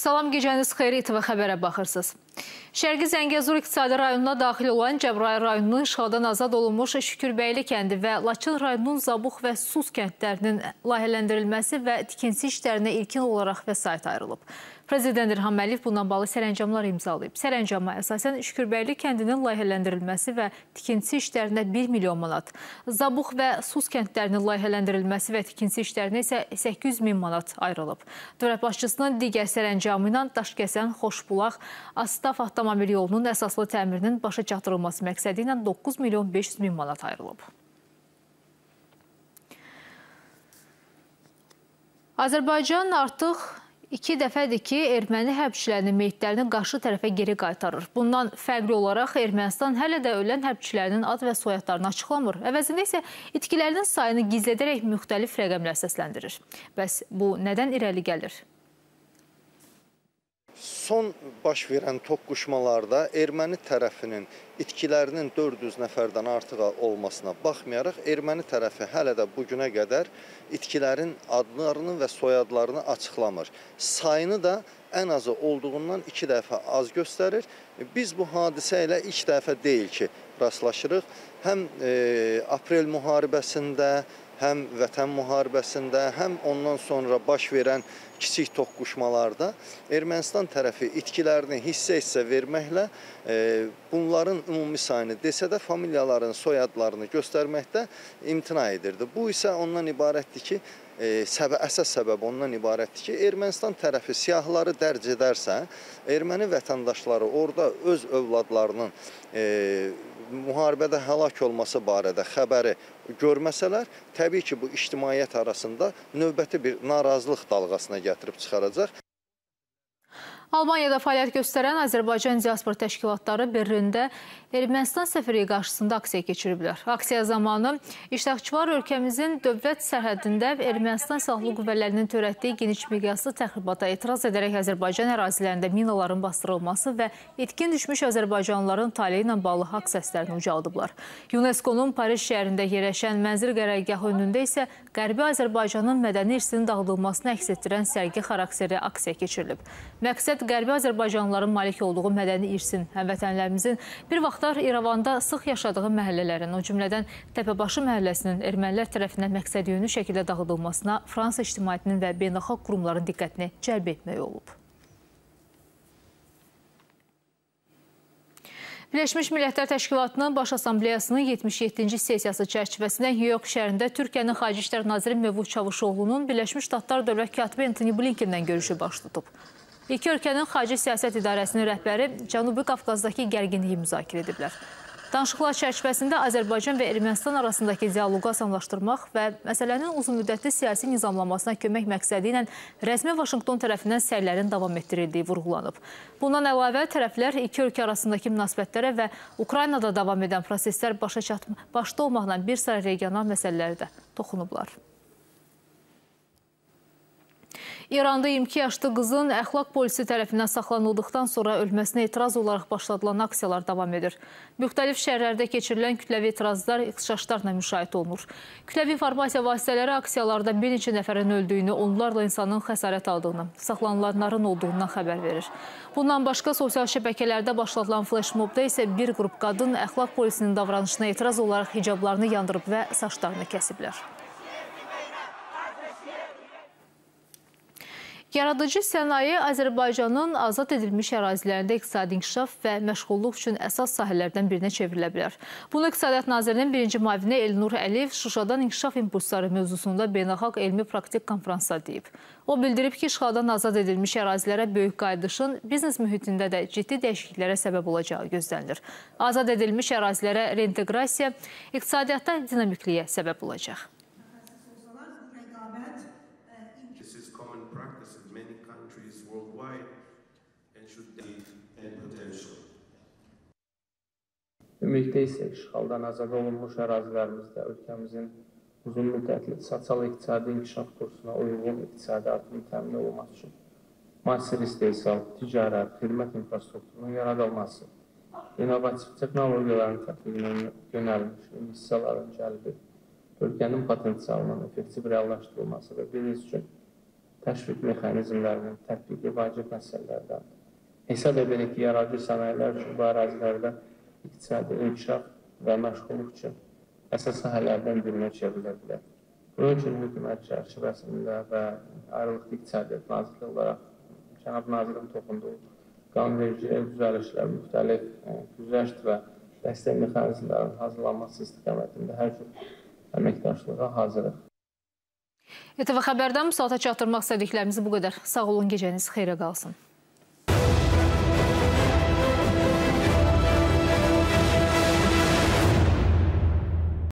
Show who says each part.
Speaker 1: Salam gecəniz xeyri İTV xəbərə baxırsınız. Şərqi Zəngəzur iqtisadi rayonuna daxil olan Cəbrayıl rayonunun işğaldan azad olunmuş Şükürbəyli kəndi və Laçın rayonunun Zabux və Sus kəndlərinin layihələndirilməsi və tikintisi işlərinə ilkin olaraq vəsait ayrılıb. Prezident İlham Əliyev bundan bağlı sərəncamlar imzalayıb. Sərəncama əsasən Şükürbəyli kəndinin layihələndirilməsi və tikintisi işlərinə 1 milyon manat, Zabux və Sus kəndlərinin layihələndirilməsi və tikintisi işlərinə isə 800 min manat ayrılıb. Dövlət başçısının digər sərəncamı ilə Daşkəsən, Xoşbulaq, Astaf avtomobil yolunun əsaslı təmirinin başa çatdırılması məqsədi ilə 9 milyon 500 min manat ayrılıb. Azərbaycan artıq İki dəfədir ki, erməni hərbçilərinin meyitlərini qarşı tərəfə geri qaytarır. Bundan fərqli olaraq Ermənistan hələ də ölən hərbçilərinin ad və soyadlarını açıqlamır. Əvəzində isə itkilərinin sayını gizlədərək müxtəlif rəqəmlər səsləndirir. Bəs bu nədən irəli gəlir?
Speaker 2: Son baş verən toqquşmalarda erməni tərəfinin itkilərinin 400 nəfərdən artıq olmasına baxmayaraq, erməni tərəfi hələ də bu günə qədər itkilərin adlarını və soyadlarını açıqlamır. Sayını da ən azı olduğundan iki dəfə az göstərir. Biz bu hadisə ilə ilk dəfə deyil ki, rastlaşırıq. Həm e, aprel müharibəsində, həm vətən müharibəsində, həm ondan sonra baş verən kiçik toqquşmalarda Ermənistan tərəfi itkilərini hissə-hissə verməklə e, bunların ümumi sayını desə də familiyaların soyadlarını göstərməkdə imtina edirdi. Bu isə ondan ibarətdir ki, e, səbə, əsas səbəb ondan ibarətdir ki, Ermənistan tərəfi siyahıları dərc edərsə, erməni vətəndaşları orada öz övladlarının e, müharibədə həlak olması barədə xəbəri görməsələr, təbii ki, bu ictimaiyyət arasında növbəti bir narazılıq dalğasına gətirib çıxaracaq.
Speaker 1: Almaniyada fəaliyyət göstərən Azərbaycan diaspor təşkilatları Berlində Ermənistan səfiri qarşısında aksiya keçiriblər. Aksiya zamanı iştirakçılar ölkəmizin dövlət sərhədində Ermənistan silahlı qüvvələrinin törətdiyi geniş miqyaslı təxribata etiraz edərək Azərbaycan ərazilərində minaların bastırılması və etkin düşmüş Azərbaycanlıların taliyi ilə bağlı haqq səslərini ucaldıblar. UNESCO-nun Paris şəhərində yerləşən mənzil qərargahı önündə isə Qərbi Azərbaycanın mədəni irsinin dağıdılmasını əks etdirən sərgi xarakterli aksiya keçirilib. Məqsəd Məqsəd Qərbi Azərbaycanlıların malik olduğu mədəni irsin, həmvətənlərimizin bir vaxtlar İrəvanda sıx yaşadığı məhəllələrin, o cümlədən Təpəbaşı məhəlləsinin ermənilər tərəfindən məqsəd yönlü şəkildə dağıdılmasına Fransa ictimaiyyətinin və beynəlxalq qurumların diqqətini cəlb etmək olub. Birləşmiş Millətlər Təşkilatının Baş Assambleyasının 77-ci sessiyası çərçivəsində New-York şəhərində Türkiyənin Xarici İşlər Naziri Mövlud Çavuşoğlu'nun Birləşmiş Ştatlar Dövlət Katibi Anthony Blinken'dən görüşü baş tutub. İki ölkənin Xarici Siyasət İdarəsinin rəhbəri Cənubi Qafqazdakı gərginliyi müzakirə ediblər. Danışıqlar çərçivəsində Azərbaycan və Ermənistan arasındakı dialoqu asanlaşdırmaq və məsələnin uzunmüddətli siyasi nizamlamasına kömək məqsədi ilə rəsmi Vaşinqton tərəfindən səylərin davam etdirildiyi vurğulanıb. Bundan əlavə, tərəflər iki ölkə arasındakı münasibətlərə və Ukraynada davam edən proseslər başa çatma, başda olmaqla bir sıra regional məsələləri də toxunublar. İranda 22 yaşlı qızın əxlaq polisi tərəfindən saxlanıldıqdan sonra ölməsinə etiraz olaraq başladılan aksiyalar davam edir. Müxtəlif şəhərlərdə keçirilən kütləvi etirazlar ixtişaşlarla müşahidə olunur. Kütləvi informasiya vasitələri aksiyalarda bir neçə nəfərin öldüyünü, onlarla insanın xəsarət aldığını, saxlanılanların olduğundan xəbər verir. Bundan başqa sosial şəbəkələrdə başlatılan flashmobda isə bir qrup qadın əxlaq polisinin davranışına etiraz olaraq hicablarını yandırıb və saçlarını kəsiblər. Yaradıcı sənaye Azərbaycanın azad edilmiş ərazilərində iqtisadi inkişaf və məşğulluq üçün əsas sahələrdən birinə çevrilə bilər. Bunu İqtisadiyyat Nazirinin birinci mavini Elnur Əliyev Şuşadan inkişaf impulsları mövzusunda beynəlxalq elmi praktik konferansda deyib. O bildirib ki, işğaldan azad edilmiş ərazilərə böyük qayıdışın biznes mühitində də ciddi dəyişikliklərə səbəb olacağı gözlənilir. Azad edilmiş ərazilərə reinteqrasiya iqtisadiyyatda dinamikliyə səbəb olacaq.
Speaker 3: Ümumilikdə isə işğaldan azad olunmuş ərazilərimizdə ölkəmizin uzun müddətli sosial-iqtisadi inkişaf kursuna uyğun iqtisadi artımın təmin olunması üçün müasir istehsal, ticarət, xidmət infrastrukturunun yaradılması, innovativ texnologiyaların tətbiqinə yönəlmiş investisiyaların cəlbi, ölkənin potensialının effektiv reallaşdırılması və biznes üçün təşviq mexanizmlərinin tətbiqi vacib məsələlərdəndir. Hesab edirik ki, yaradıcı sənayilər üçün bu ərazilərdə iqtisadi inkişaf və məşğulluq üçün əsas sahələrdən birinə çevrilə bilər. Bunun üçün hökumət çərçivəsində və Ayrılıqlı İqtisadiyyat Nazirliyi olaraq cənab nazirin toxunduğu qanunverici düzəlişlər, müxtəlif güzəşt və dəstək mexanizmlərinin hazırlanması istiqamətində hər cür əməkdaşlığa hazırıq.
Speaker 1: ETV xəbərdən bu saata çatdırmaq istədiklərimizi bu qədər. Sağ olun, gecəniz xeyrə qalsın.